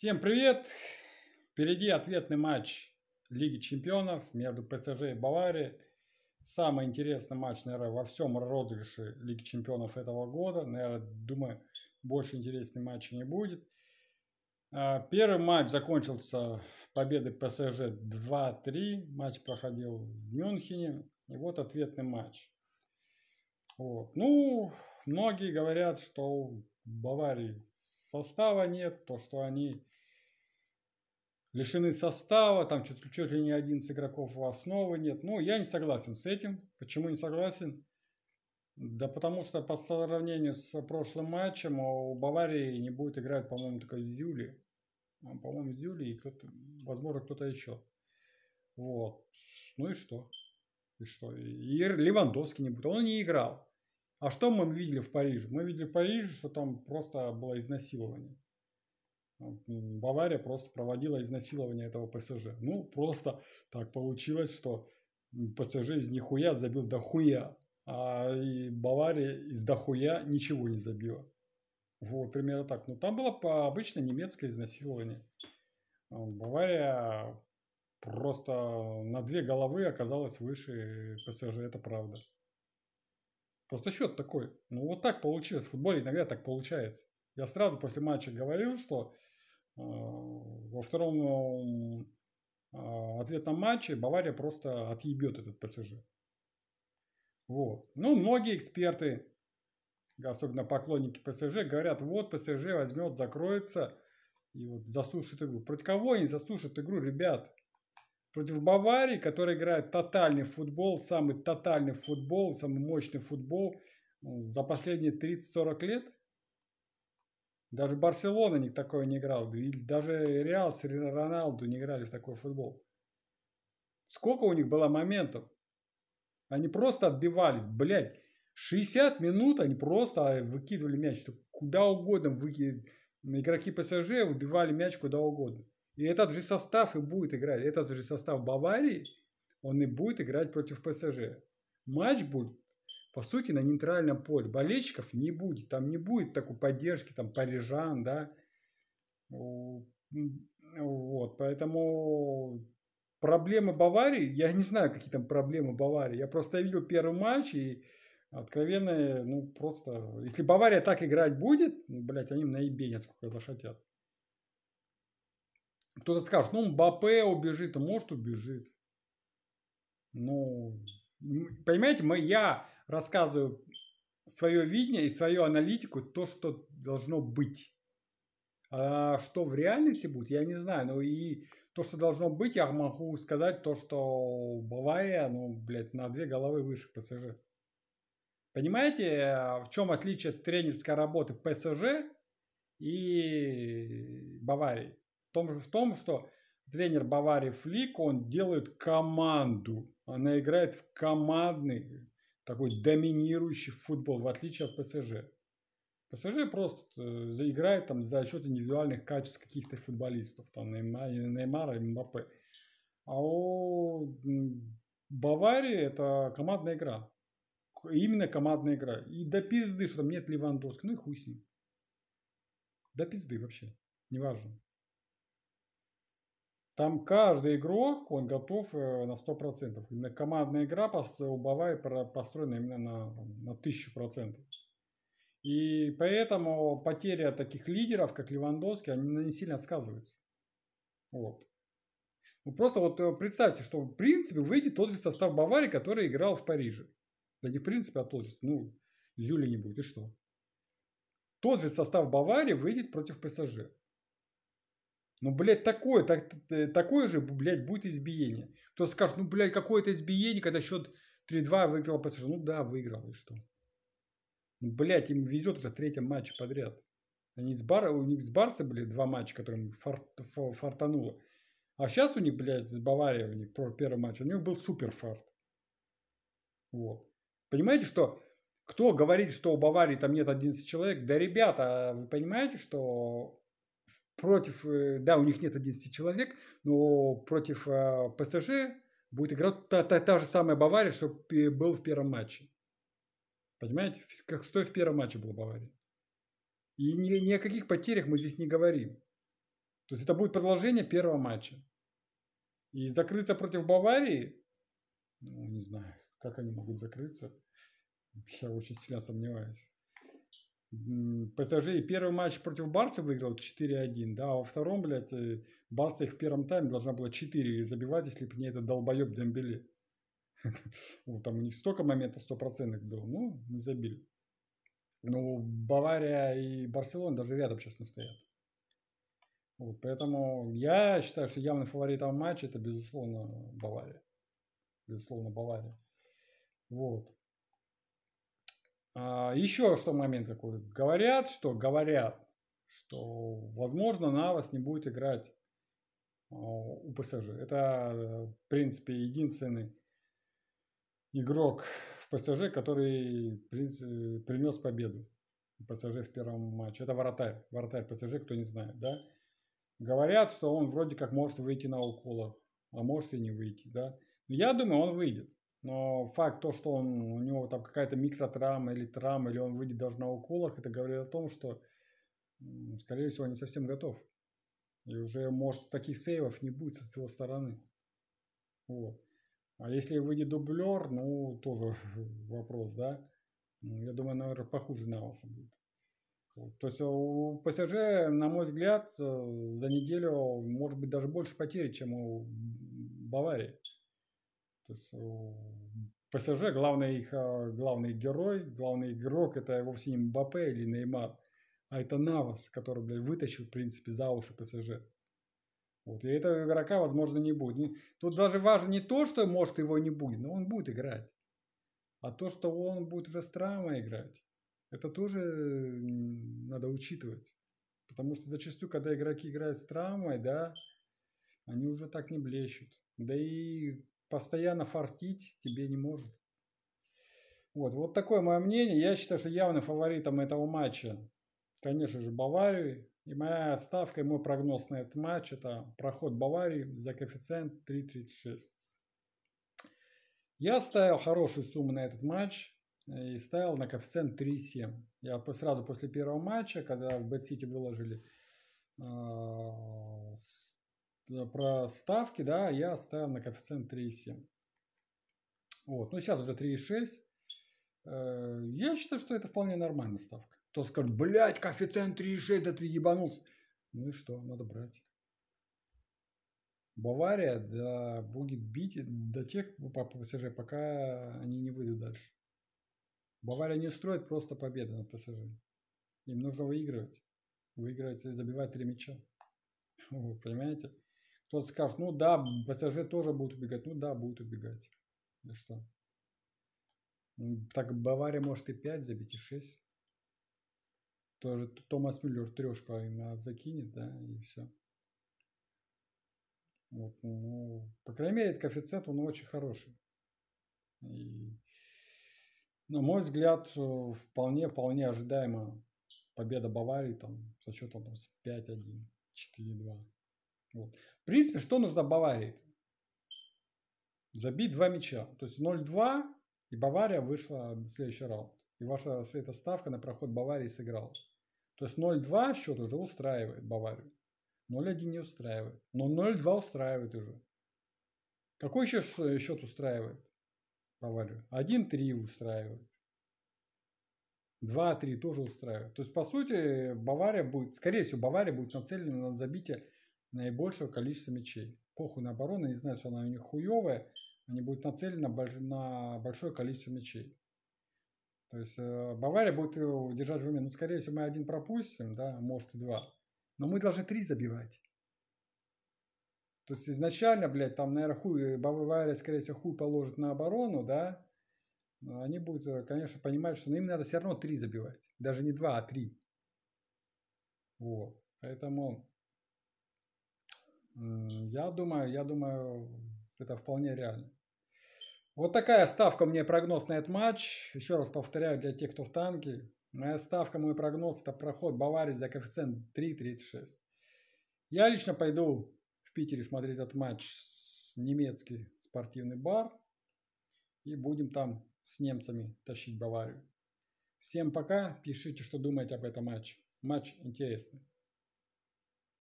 Всем привет! Впереди ответный матч Лиги Чемпионов между ПСЖ и Баварией. Самый интересный матч, наверное, во всем розыгрыше Лиги Чемпионов этого года. Наверное, думаю, больше интересных матчей не будет. А, первый матч закончился победой ПСЖ 2-3. Матч проходил в Мюнхене. И вот ответный матч. Вот. Ну, многие говорят, что у Баварии состава нет, то, что они лишены состава, там чуть, чуть ли не 11 игроков в основы нет. Ну, я не согласен с этим. Почему не согласен? Да потому что по сравнению с прошлым матчем у Баварии не будет играть, по-моему, только Зюли. По-моему, Зюли и кто-то, возможно, кто-то еще. Вот. Ну и что? И что? И Левандовский не будет. Он не играл. А что мы видели в Париже? Мы видели в Париже, что там просто было изнасилование. Бавария просто проводила изнасилование этого ПСЖ. Ну, просто так получилось, что ПСЖ из нихуя забил дохуя, а и Бавария из дохуя ничего не забила. Вот, примерно так. Но там было по обычно немецкое изнасилование. Бавария просто на две головы оказалась выше ПСЖ, это правда. Просто счет такой. Ну, вот так получилось. В футболе иногда так получается. Я сразу после матча говорил, что во втором э, ответном матче Бавария просто отъебет этот ПСЖ. Вот. Ну, многие эксперты, особенно поклонники ПСЖ, говорят, вот ПСЖ возьмет, закроется и вот засушит игру. Против кого они засушат игру, ребят? против Баварии, которая играет тотальный футбол, самый тотальный футбол, самый мощный футбол ну, за последние 30-40 лет. Даже Барселона не такое не играл. Даже Реал с Роналду не играли в такой футбол. Сколько у них было моментов? Они просто отбивались. Блядь, 60 минут они просто выкидывали мяч. Куда угодно выкидывали. Игроки ПСЖ выбивали мяч куда угодно. И этот же состав и будет играть. Этот же состав Баварии, он и будет играть против ПСЖ. Матч будет, по сути, на нейтральном поле. Болельщиков не будет. Там не будет такой поддержки, там, парижан, да. Вот, поэтому проблемы Баварии, я не знаю, какие там проблемы Баварии. Я просто видел первый матч и откровенно, ну, просто, если Бавария так играть будет, ну, блядь, они наебенят, сколько захотят. Кто-то скажет, ну, Мбаппе убежит, а может убежит. Ну, понимаете, мы, я рассказываю свое видение и свою аналитику, то, что должно быть. А что в реальности будет, я не знаю. Но и то, что должно быть, я могу сказать то, что Бавария, ну, блядь, на две головы выше ПСЖ. Понимаете, в чем отличие тренерской работы ПСЖ и Баварии? В том, в том, что тренер Баварии Флик, он делает команду. Она играет в командный, такой доминирующий футбол, в отличие от ПСЖ. ПСЖ просто э, играет там за счет индивидуальных качеств каких-то футболистов, там Неймара и Мбаппе. А у Баварии это командная игра. Именно командная игра. И до пизды, что там нет Левандовского. Ну и хуй с ним. До пизды вообще. Неважно. Там каждый игрок, он готов э, на 100%. Именно командная игра у Баварии построена именно на, на 1000%. И поэтому потеря таких лидеров, как Левандовский, они не сильно сказываются. Вот. Ну, просто вот э, представьте, что в принципе выйдет тот же состав Баварии, который играл в Париже. Да не в принципе, а тот же, ну, Зюли не будет, и что? Тот же состав Баварии выйдет против ПСЖ. Ну, блядь, такое, так, такое же, блядь, будет избиение. Кто скажет, ну, блядь, какое это избиение, когда счет 3-2 выиграл ПСЖ. Ну да, выиграл, и что? Ну, блядь, им везет уже третьем матче подряд. Они с Бар... У них с Барса были два матча, которым фарт... фартануло. А сейчас у них, блядь, с Баварией, у них первый матч, у них был супер фарт. Вот. Понимаете, что кто говорит, что у Баварии там нет 11 человек? Да, ребята, вы понимаете, что против, э, да, у них нет 11 человек, но против э, ПСЖ будет играть та, та, та же самая Бавария, что был в первом матче. Понимаете? Как, что в первом матче было Бавария. И ни, ни о каких потерях мы здесь не говорим. То есть это будет продолжение первого матча. И закрыться против Баварии, ну, не знаю, как они могут закрыться. Я очень сильно сомневаюсь. ПСЖ первый матч против Барса выиграл 4-1, да, а во втором, блядь, э, Барса их в первом тайме должна была 4 забивать, если бы не этот долбоеб Дембеле. Вот там у них столько моментов стопроцентных было, ну, не забили. Но Бавария и Барселона даже рядом сейчас не стоят. Вот, поэтому я считаю, что явный фаворит в матче это, безусловно, Бавария. Безусловно, Бавария. Вот. А, еще что момент какой. Говорят, что говорят, что, возможно, Навас не будет играть а, у ПСЖ. Это, в принципе, единственный игрок в ПСЖ, который принес победу ПСЖ в первом матче. Это вратарь. Вратарь ПСЖ, кто не знает, да? Говорят, что он вроде как может выйти на уколах, а может и не выйти, да? Я думаю, он выйдет. Но факт то, что он, у него там какая-то микротравма или травма, или он выйдет даже на уколах, это говорит о том, что, скорее всего, не совсем готов. И уже, может, таких сейвов не будет с его стороны. Вот. А если выйдет дублер, ну, тоже вопрос, да? Ну, я думаю, наверное, похуже Наваса будет. Вот. То есть у ПСЖ, на мой взгляд, э, за неделю может быть даже больше потерь, чем у Баварии. То есть ПСЖ, главный их, а, главный герой, главный игрок, это вовсе не Мбаппе или Неймар, а это Навас, который, блядь, вытащил, в принципе, за уши ПСЖ. Вот. И этого игрока, возможно, не будет. Ну, тут даже важно не то, что, может, его не будет, но он будет играть. А то, что он будет уже с травмой играть, это тоже надо учитывать. Потому что зачастую, когда игроки играют с травмой, да, они уже так не блещут. Да и постоянно фартить тебе не может. Вот, вот такое мое мнение. Я считаю, что явным фаворитом этого матча, конечно же, Баварию. И моя ставка и мой прогноз на этот матч – это проход Баварии за коэффициент 3.36. Я ставил хорошую сумму на этот матч и ставил на коэффициент 3.7. Я сразу после первого матча, когда в BetCity выложили а, про ставки, да, я ставил на коэффициент 3,7. Вот, ну сейчас уже 3,6. Э, я считаю, что это вполне нормальная ставка. Кто скажет, блядь, коэффициент 3,6, да ты ебанулся. Ну и что, надо брать. Бавария да, будет бить до тех по ПСЖ, пока они не выйдут дальше. Бавария не устроит просто победы над ПСЖ. Им нужно выигрывать. Выигрывать и забивать три мяча. Вы понимаете? Кто-то скажет, ну да, ПСЖ тоже будет убегать. Ну да, будет убегать. И что? Так Бавария может и 5 забить, и 6. Тоже Томас Мюллер трешку им закинет, да, и все. Вот, ну, по крайней мере, этот коэффициент, он очень хороший. И, на мой взгляд, вполне, вполне ожидаемо победа Баварии там со счетом там, 5-1, 4-2. Вот. В принципе, что нужно Баварии? Забить два мяча. То есть 0-2, и Бавария вышла в следующий раунд. И ваша эта ставка на проход Баварии сыграла. То есть 0-2 счет уже устраивает Баварию. 0-1 не устраивает. Но 0-2 устраивает уже. Какой еще счет устраивает Баварию? 1-3 устраивает. 2-3 тоже устраивает. То есть, по сути, Бавария будет, скорее всего, Бавария будет нацелена на забитие наибольшего количества мячей. Похуй на оборону, не знают, что она у них хуевая, они будут нацелены на большое количество мячей. То есть э, Бавария будет держать в уме, ну, скорее всего, мы один пропустим, да, может и два. Но мы должны три забивать. То есть изначально, блядь, там, наверное, хуй, Бавария, скорее всего, хуй положит на оборону, да, они будут, э, конечно, понимать, что им надо все равно три забивать. Даже не два, а три. Вот. Поэтому я думаю, я думаю, это вполне реально. Вот такая ставка мне прогноз на этот матч. Еще раз повторяю для тех, кто в танке. Моя ставка, мой прогноз это проход Баварии за коэффициент 3.36. Я лично пойду в Питере смотреть этот матч с немецкий спортивный бар. И будем там с немцами тащить Баварию. Всем пока. Пишите, что думаете об этом матче. Матч интересный.